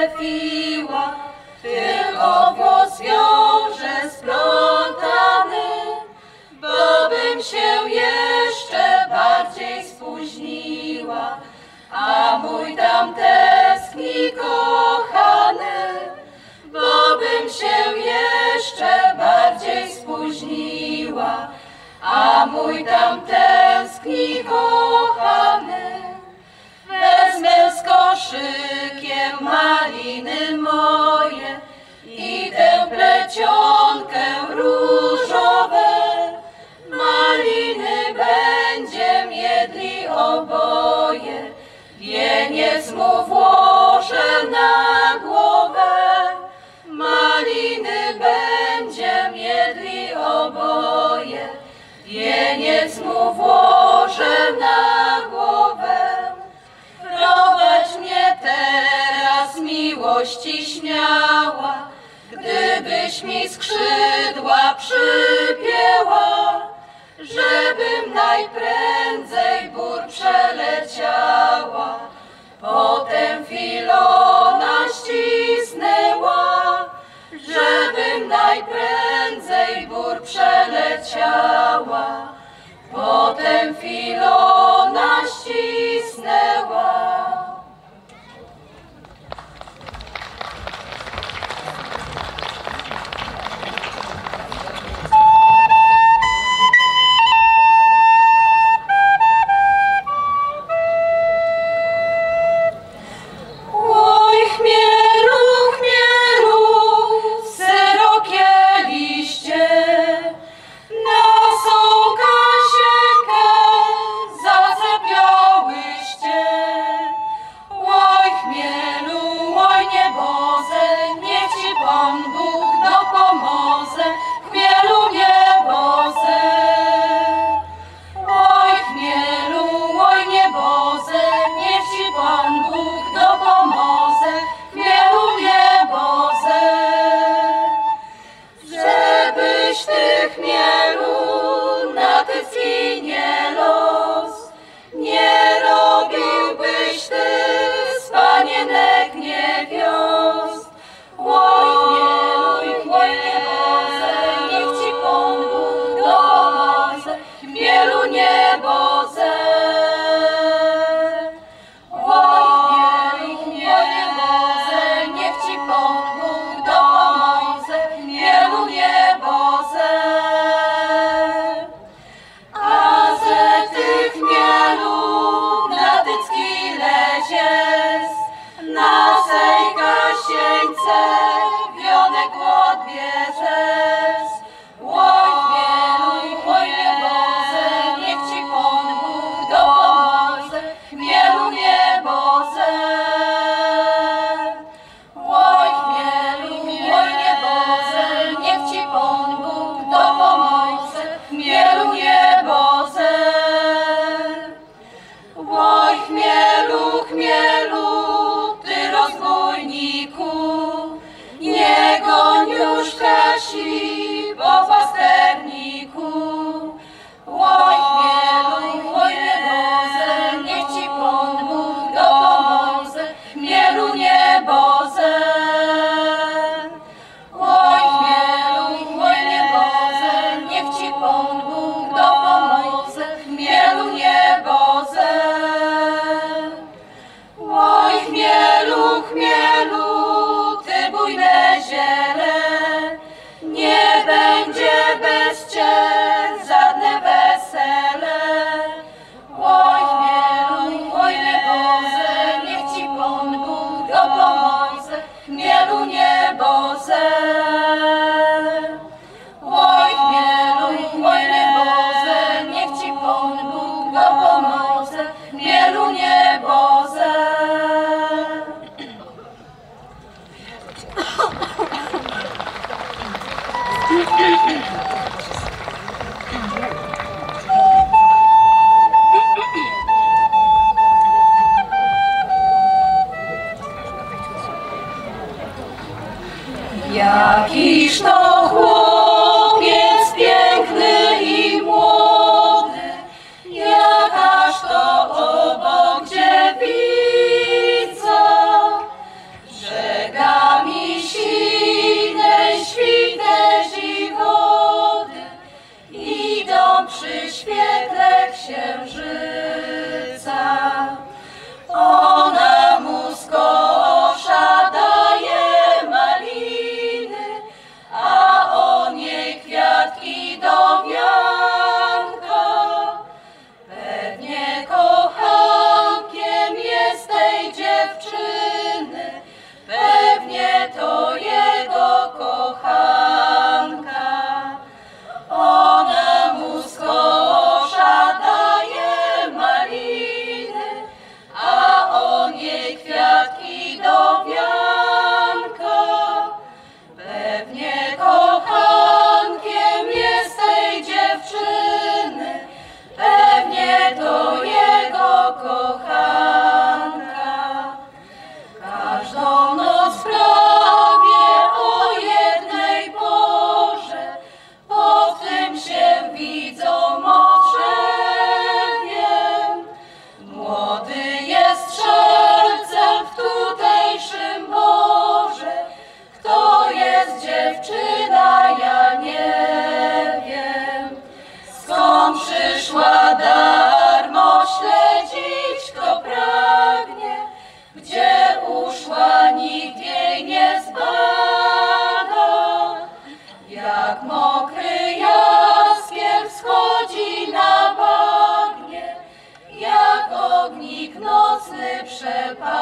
trefiła, tylko włos wiąże splątany, bo bym się jeszcze bardziej spóźniła, a mój tam tęskni kochany, bo bym się jeszcze bardziej spóźniła, a mój tam tęskni kochany. Koszykiem maliny moje i tę plecionkę różowe. Maliny będziem jedli oboje, wieniec mu włożę na głowę. Maliny będziem jedli oboje, wieniec mu włożę na głowę. Miłości śmiała, gdybyś mi skrzydła przypięła, żebym najprędzej bór przeleciała, potem filona ścisnęła, żebym najprędzej bór przeleciała, Pan Bóg dopomoże, chmielu nieboze. Oj, chmielu, oj, nieboze, niech ci Pan Bóg dopomoże, chmielu nieboze. Żebyś ty chmielu chmielu, shepherd.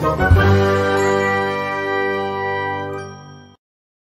Bom, bom, bom.